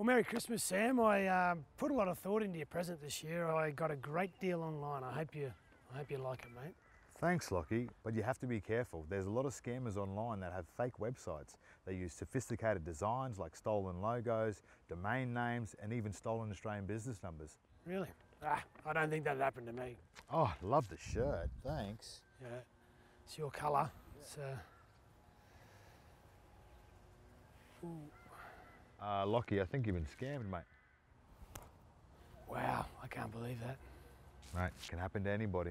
Well, Merry Christmas, Sam. I um, put a lot of thought into your present this year. I got a great deal online. I hope you, I hope you like it, mate. Thanks, Lockie, but you have to be careful. There's a lot of scammers online that have fake websites. They use sophisticated designs like stolen logos, domain names, and even stolen Australian business numbers. Really? Ah, I don't think that'd happen to me. Oh, love the shirt. Thanks. Yeah, it's your colour. It's, uh... Uh, Lockie, I think you've been scammed, mate. Wow, I can't believe that. Mate, can happen to anybody.